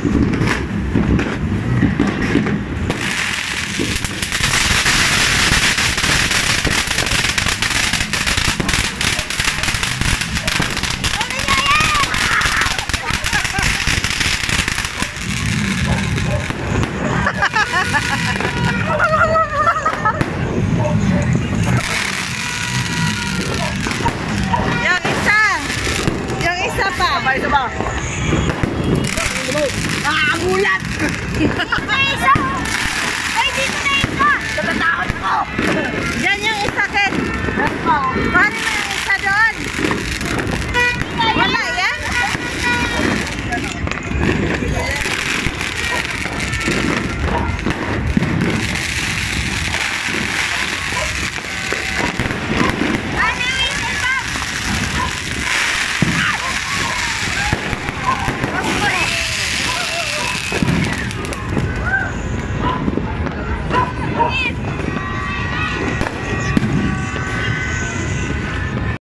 Yang isa. Yang isa pa. Isa pa, isa. that.